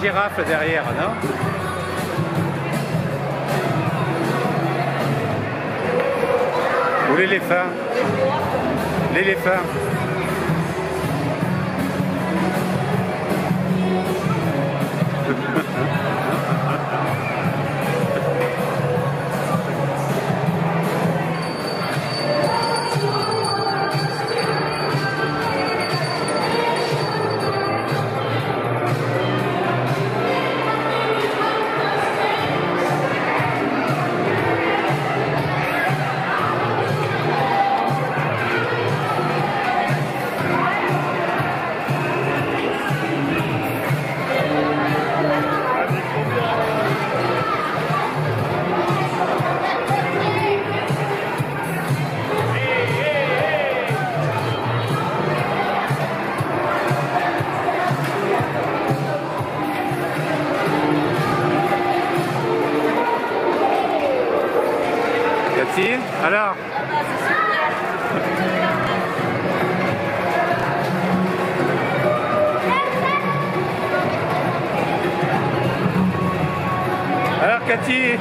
girafe derrière, non Ou l'éléphant L'éléphant. Alors. Alors Cathy.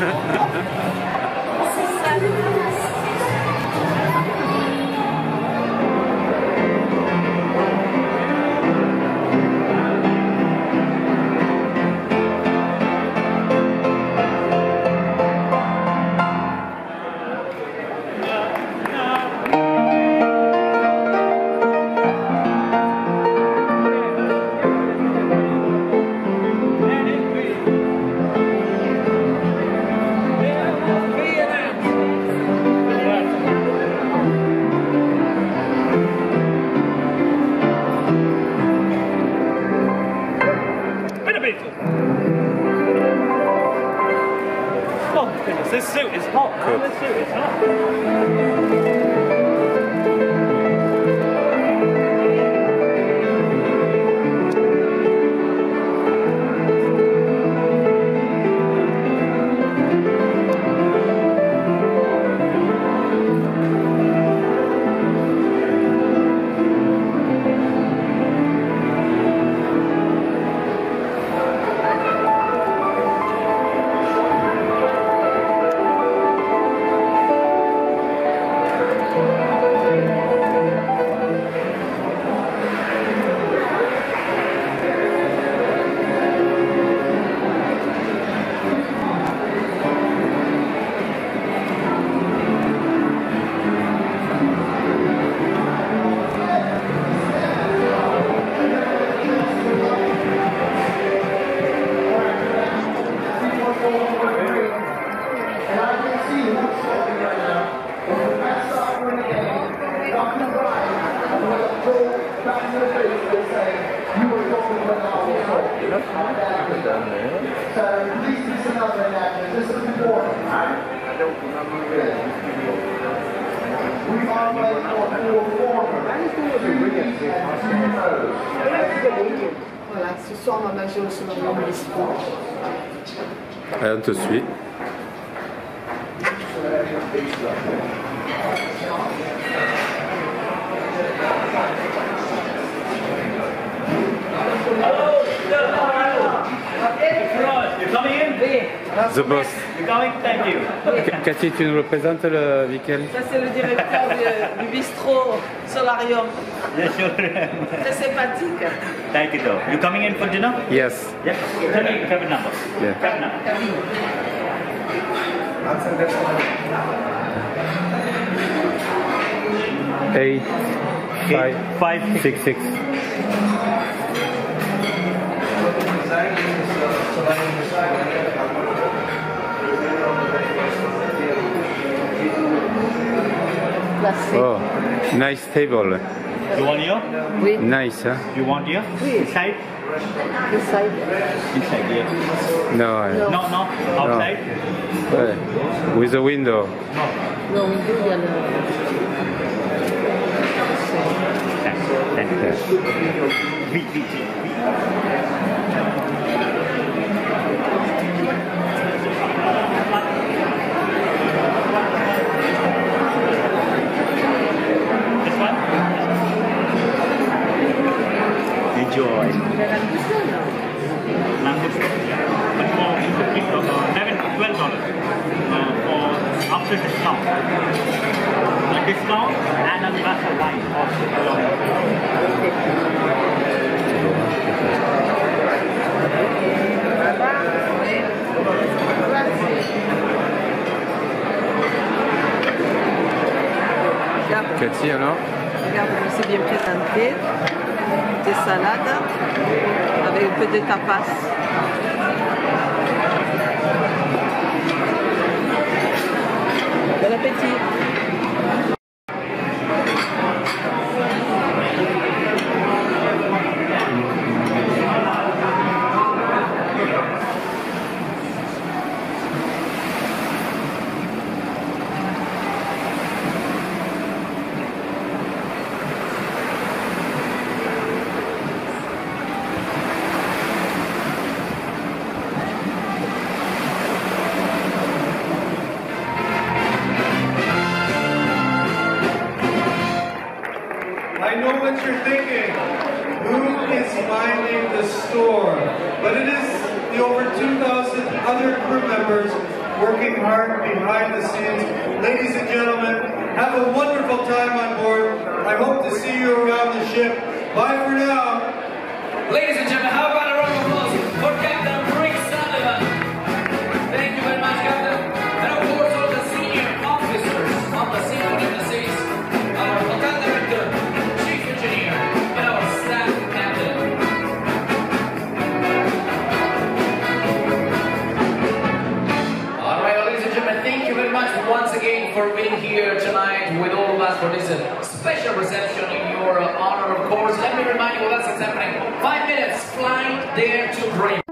Yeah. Voilà, ce soir, on va manger au sommet de l'espoir. À de. The boss. You're coming? Thank you. Cathy, tu nous le présentes le week-end Ça c'est le directeur du, du bistrot Solarium. Yes, sure. Très sympathique. Thank you, though. You coming in for dinner? Yes. Yes. Tell me your cabin number. Yeah. Cabin number. Eight, Eight, five, five, six, six. Classé. Oh, nice table. You want here? Oui, Nice, hein? You want here? Oui. Inside? inside. Inside, yeah. No, uh, No. No, no. Outside? ouais. With a window. Non, il y a le. Thank you. Thank you. Wait, wait, Enjoy. Language. But for fifteen dollars, eleven, twelve dollars. Uh, for after discount. The discount and a glass of wine also. Regarde, Cathy, alors? Regarde c'est bien présenté. Des salades avec un peu de tapas. Bon appétit. Around. Bye for now. Ladies and gentlemen, how about a round of applause for Captain Rick Sullivan? Thank you very much, Captain. And of course, all the senior officers of the Symphony of our hotel director, chief engineer, and our staff captain. All right, ladies and gentlemen, thank you very much once again for being here tonight with all of us for this uh, special reception uh, honor, of course. Let me remind you what else is happening. Five minutes, flight there to Bremen.